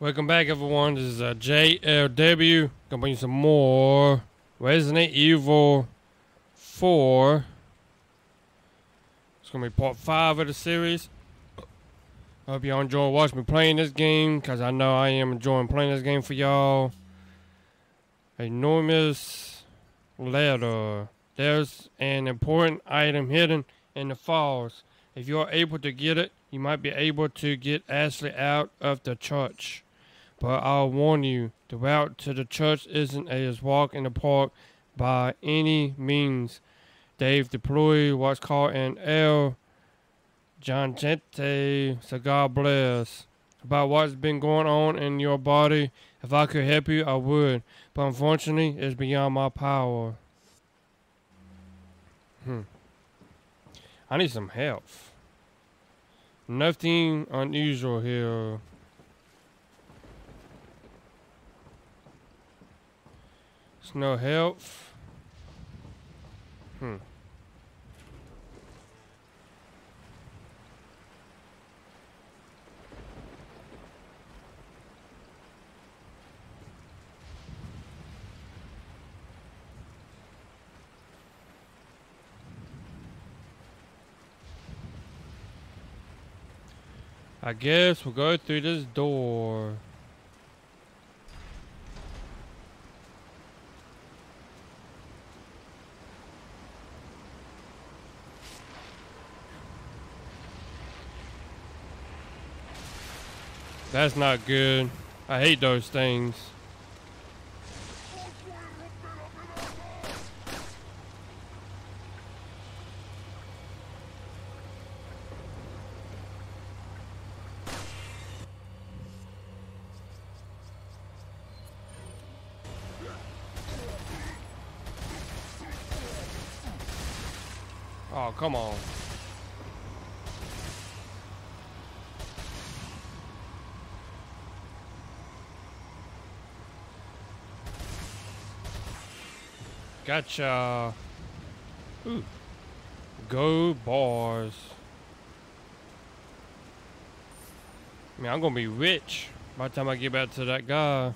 Welcome back, everyone. This is uh, JLW. Gonna bring you some more Resident Evil 4. It's gonna be part 5 of the series. I hope y'all enjoy watching me playing this game, because I know I am enjoying playing this game for y'all. Enormous letter. There's an important item hidden in the falls. If you are able to get it, you might be able to get Ashley out of the church. But I'll warn you, the route to the church isn't a walk in the park by any means. They've deployed what's called an El Gigante, so God bless. About what's been going on in your body, if I could help you, I would. But unfortunately, it's beyond my power. Hmm. I need some help. Nothing unusual here. It's no health. Hmm. I guess we'll go through this door. That's not good. I hate those things. Oh, come on. Gotcha. Ooh. Go bars. I mean, I'm gonna be rich by the time I get back to that guy.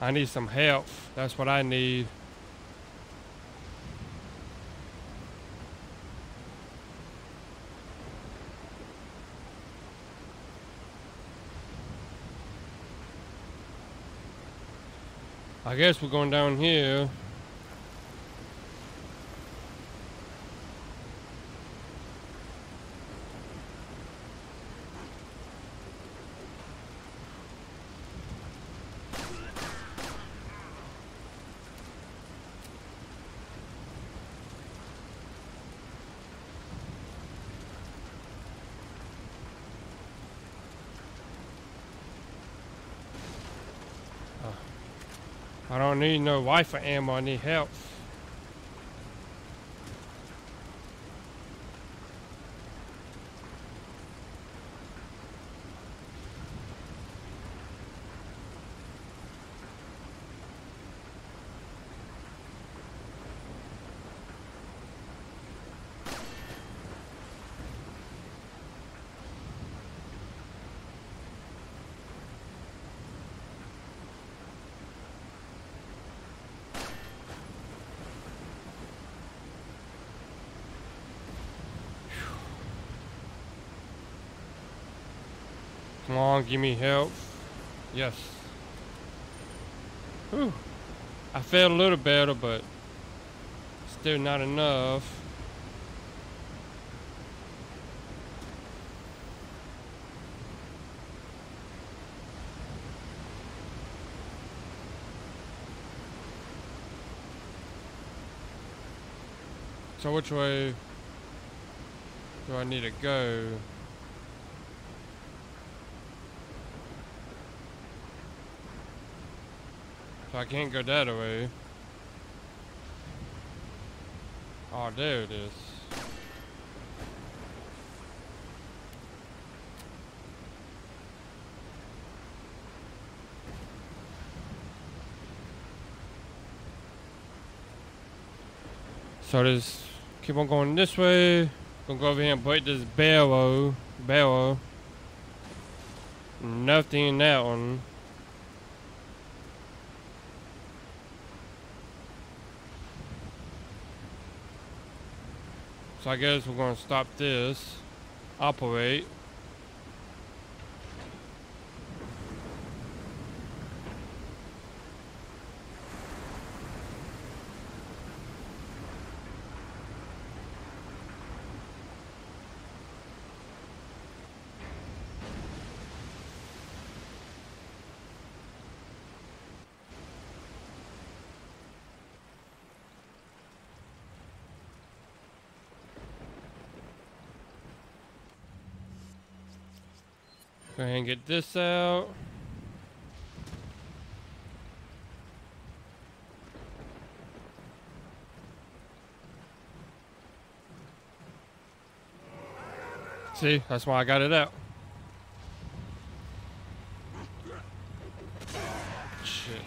I need some help. That's what I need. I guess we're going down here. I don't need no rifle ammo, I need help. Come on, give me help. Yes. Whew. I felt a little better, but still not enough. So which way do I need to go? I can't go that way. Oh, there it is. So just keep on going this way. Gonna go over here and break this barrel. Barrel. Nothing in that one. So I guess we're gonna stop this. Operate. Go ahead and get this out. See, that's why I got it out. Shit.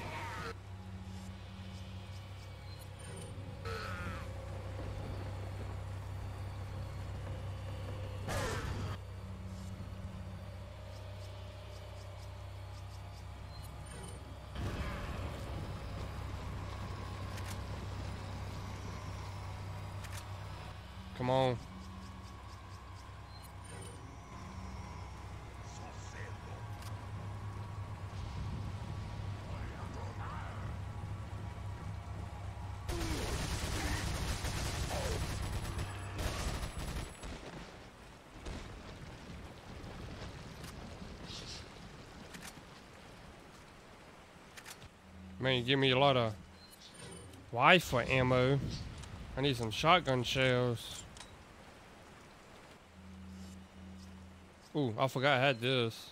Come on. Man, you give me a lot of rifle ammo. I need some shotgun shells. Ooh, I forgot I had this.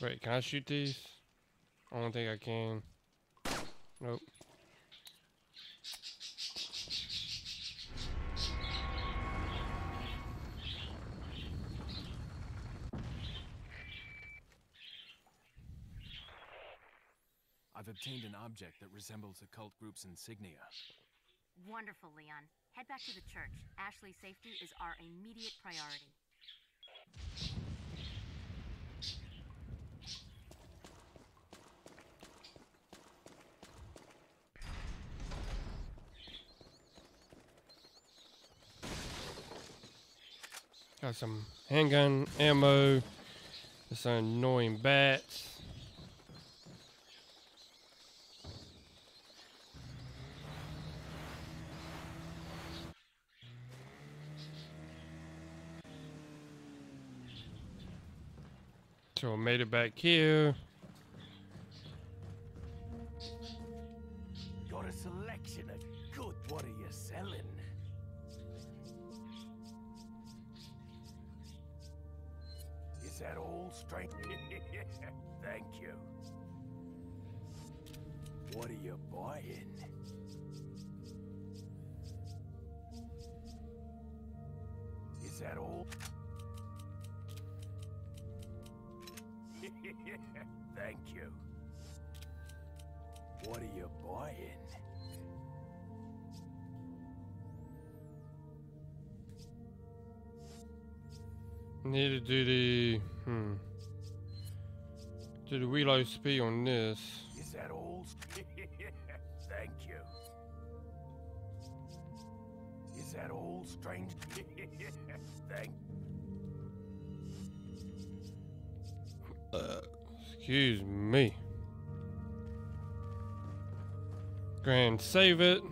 Wait, can I shoot these? I don't think I can. Nope. I've obtained an object that resembles a cult group's insignia. Wonderful, Leon. Head back to the church. Ashley's safety is our immediate priority. Got some handgun ammo. Some annoying bats. So I made it back here. Is that all straight? Thank you. What are you buying? Is that all? Thank you. What are you buying? Need to do the hmm. Do the reload speed on this. Is that all? Thank you. Is that all, strange? Thank. Excuse me. Grand save it.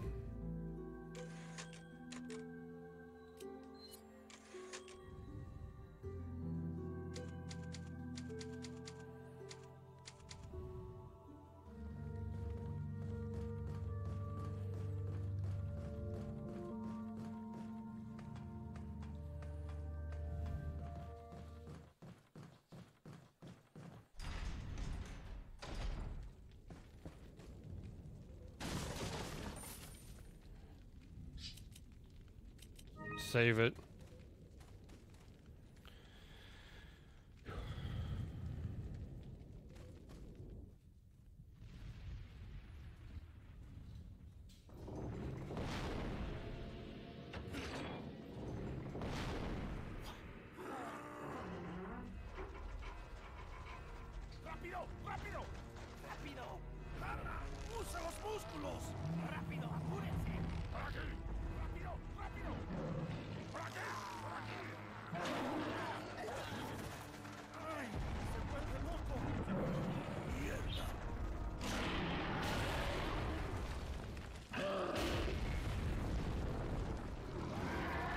Save it.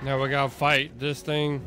Now we gotta fight this thing.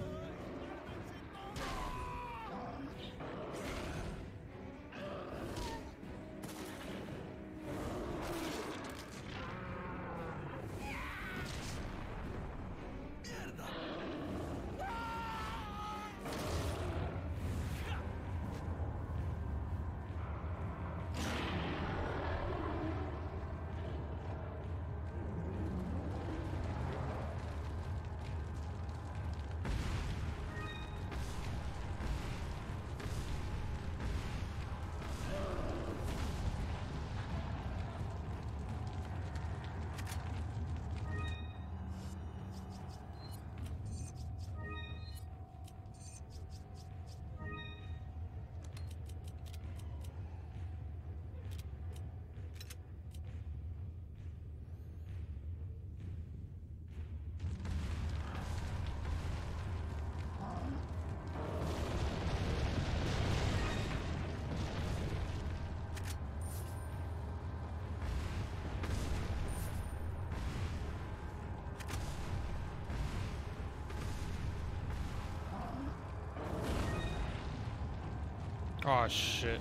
Oh shit.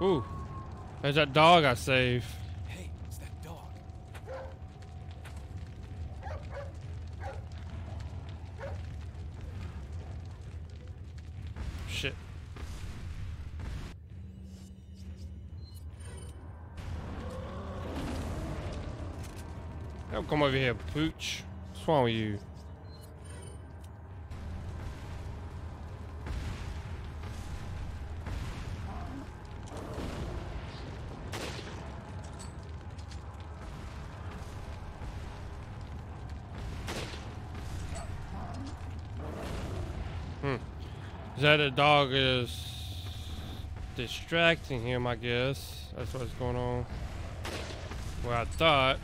Ooh. There's that dog I saved. Hey, it's that dog. Shit. Don't come over here, pooch. What's wrong with you? That a dog is distracting him, I guess. That's what's going on. Well, I thought.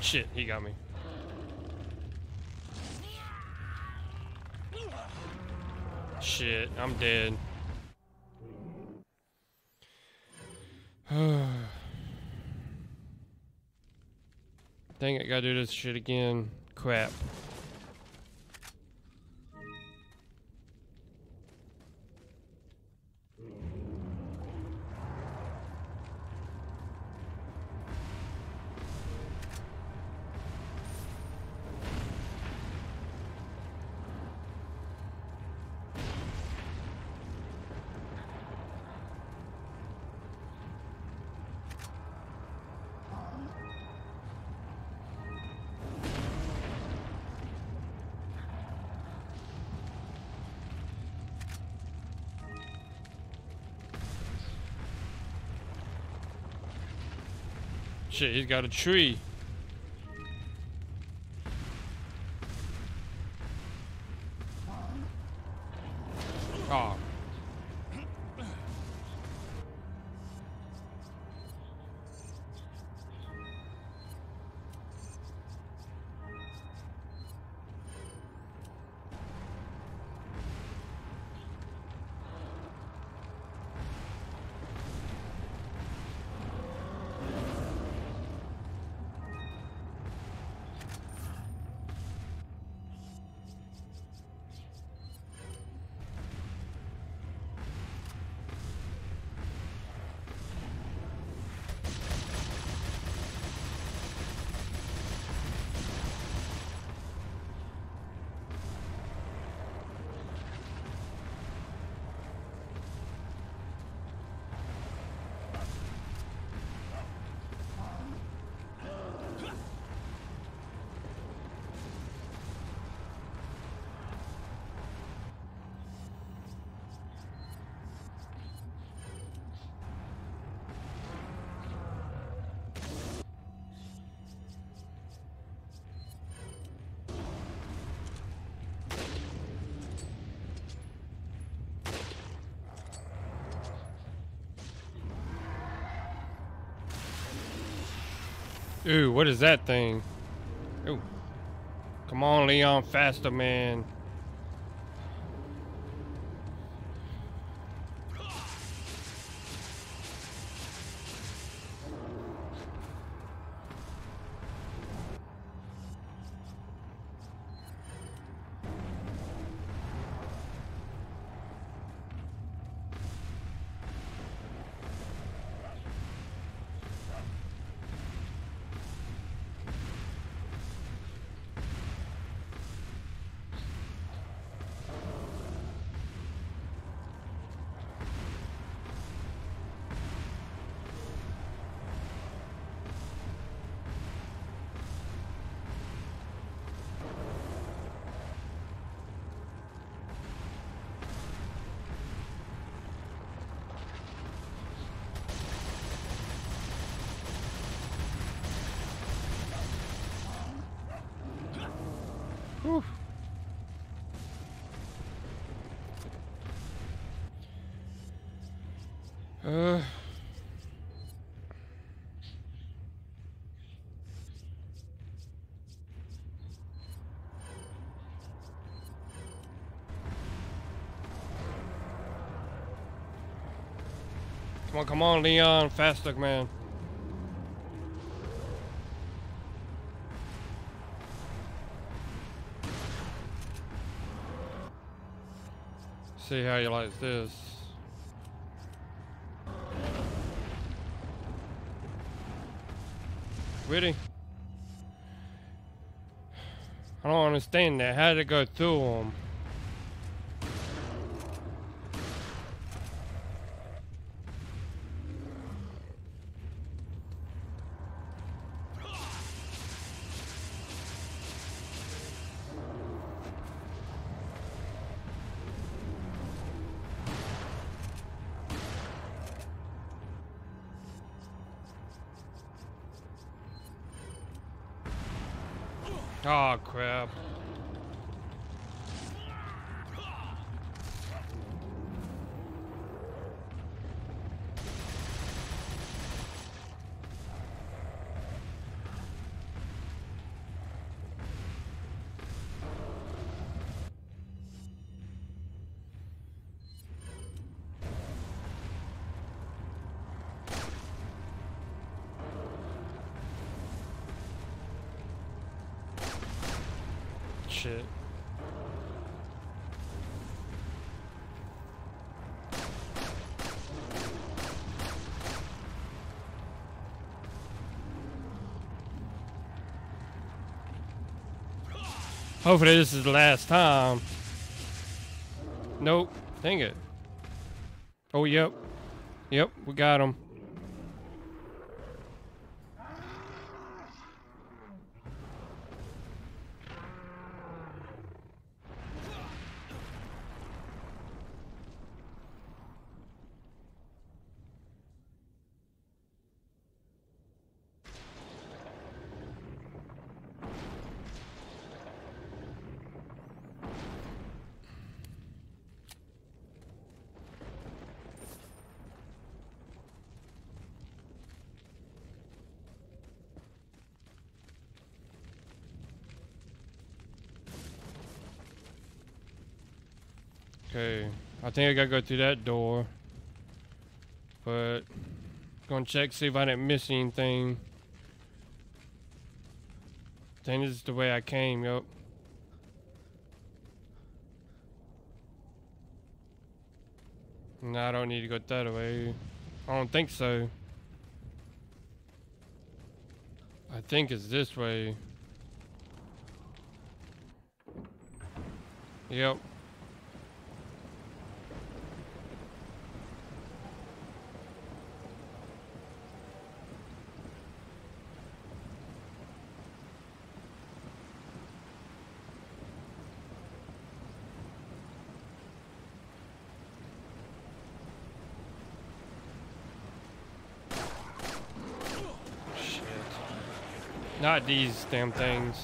Shit, he got me. Shit, I'm dead. Dang it, gotta do this shit again. Crap. Shit, he's got a tree. Ooh, what is that thing? Ooh. Come on, Leon, faster, man. Whew. Uh. Come on, come on, Leon, faster, man. See how you like this. Really? I don't understand that. How did it go through them? Shit. Hopefully this is the last time. Nope. Dang it. Oh, yep. Yep, we got him. Okay, I think I gotta go through that door. But, gonna check, see if I didn't miss anything. I think this is the way I came, yup. No, I don't need to go that way. I don't think so. I think it's this way. Yep. Not these damn things.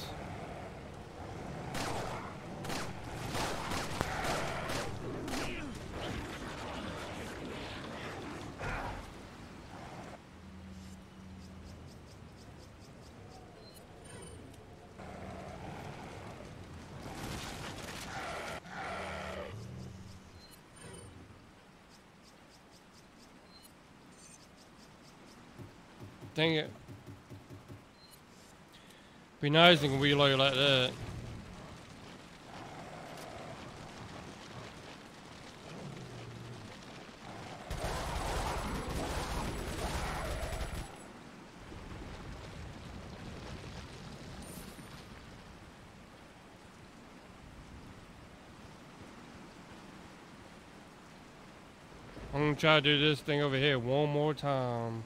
Dang it. Be nice and reload like that. I'm gonna try to do this thing over here one more time.